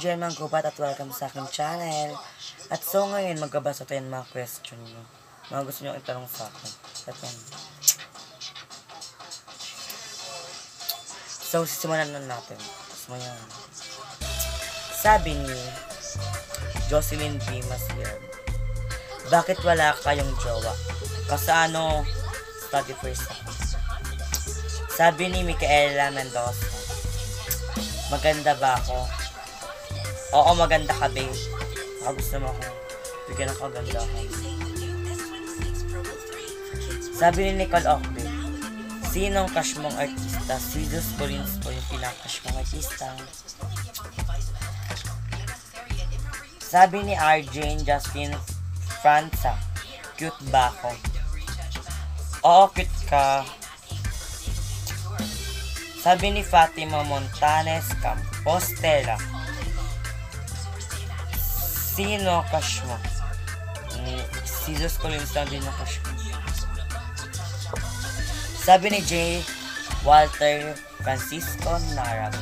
I'm Jerman Gubat at welcome sa aking channel. At so ngayon, magbabasa tayo ng mga question nyo. Mga gusto nyo itanong sa akin. At yan. So, sisimulan na natin. So, yan. Sabi ni Jocelyn B. Masier, Bakit wala kayong jowa? Kasi ano, study first ako. Sabi ni Micaela Mendoza, Maganda ba ako? Oo, maganda ka, babe. Baka gusto mo ako. Bigyan ng kagandahan. Sabi ni Nicole Ockley, Sinong crush mong artista? Si Jesus Collins po yung pinakash mong artista. Sabi ni RJ Justin Franza, cute ba ako? Oo, cute ka. Sabi ni Fatima Montanes Campostela, Sino crush mo? Si Jesus Collins lang din crush ko. Sabi ni J. Walter Francisco Narab,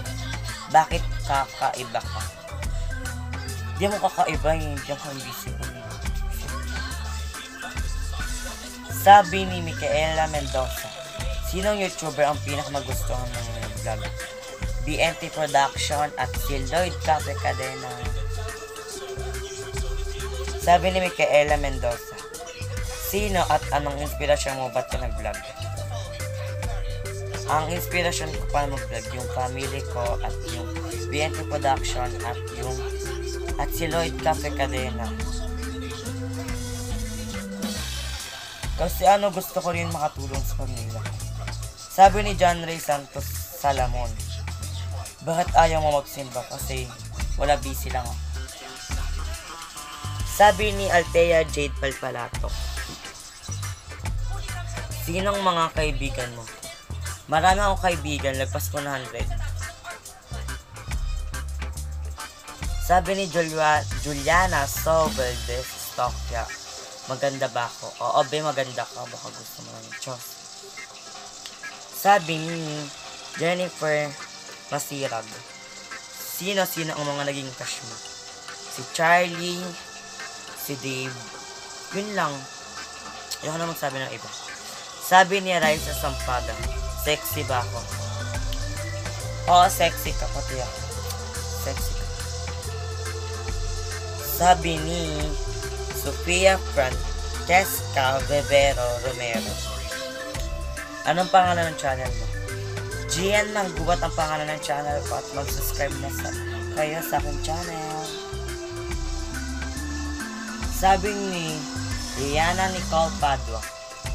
Bakit kakaiba ka? Di mo kakaiba yun, di ako invisible. Sabi ni Micaela Mendoza, Sinong YouTuber ang pinakamagustuhan ng vlog? BNT Production at si Lloyd Cafe Cadena. Sabi ni Micaela Mendoza, Sino at anong inspirasyon mo ba't ka nag-vlog? Ang inspirasyon ko para mag-vlog, yung family ko at yung BNT Production at yung at si Lloyd Cafe Cadena. Kasi ano gusto ko rin makatulong sa pamilya. Sabi ni John Ray Santos Salamon, Bakit ayaw mo magsimba? Kasi wala busy lang ako. Sabi ni Althea Jade Palpalato, Sinong mga kaibigan mo? Marami akong kaibigan, lagpas 100. Sabi ni Julia, Juliana Sobel de Stockya, Maganda ba ako? Oo, be, maganda ka. Baka gusto mo ng Diyos. Sabi ni Jennifer Masirag, Sino-sino ang mga naging crush mo? Si Charlie, si Dave, yun lang. Ayoko na magsabi ng iba. Sabi ni Raisa Sampaga, Sexy ba ako? Oo, sexy ka pati ako. Sexy ka. Sabi ni Sofia Francesca Vivero Romero. Anong pangalan ng channel mo? Gian lang gubat ang pangalan ng channel ko at mag-subscribe na sa kayo sa aking channel. Sabi ni Rihanna Nicole Padua,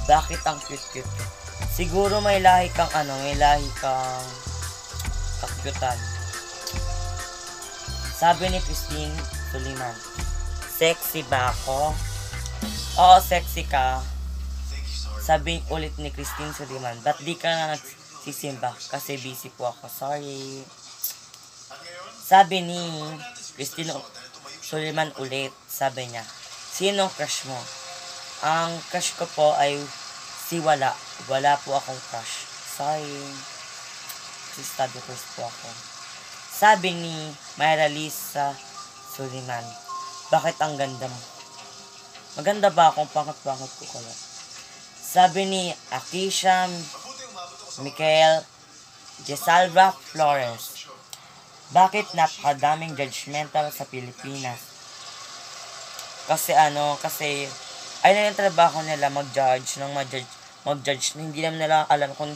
bakit ang cute-cute ka? Siguro may lahi kang ano, may lahi kang kakyutan. Sabi ni Christine Suliman, sexy ba ako? Oo, sexy ka. Sabi ulit ni Christine Suliman, ba't di ka na nagsisimba? Kasi busy po ako. Sorry. Sabi ni Christine Suliman ulit, sabi niya, Sinong crush mo? Ang crush ko po ay si Wala. Wala po akong crush. Sorry. Si study course po ako. Sabi ni Myra Lisa Suliman, Bakit ang ganda mo? Maganda ba akong pangat-pangat ko kaya? Sabi ni Akisha Michael Jesalva Flores, Bakit napakadaming judgmental sa Pilipinas? Kasi ano, kasi ay na yung trabaho nila mag-judge ng mag-judge, mag-judge hindi naman nila alam kung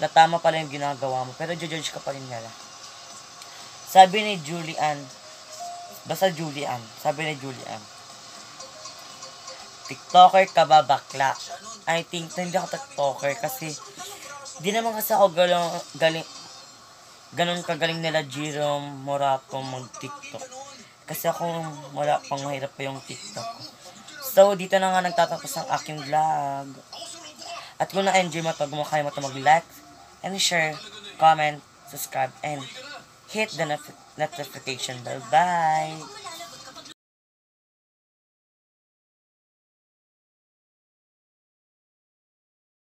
na tama pala yung ginagawa mo, pero judge ka pa rin nila. Sabi ni Julian, basta Julian, sabi ni Julian, TikToker ka ba bakla? I think na hindi ako TikToker kasi di naman kasi ako galing, galing ganun kagaling nila Jerome Morato mag-TikTok. Kasi ako wala pang mahirap pa yung TikTok ko. So, dito na nga nagtatapos ang aking vlog. At kung na-enjoy mo ito, gumakaya mo ito mag-like and share, comment, subscribe, and hit the not- notification bell. Bye!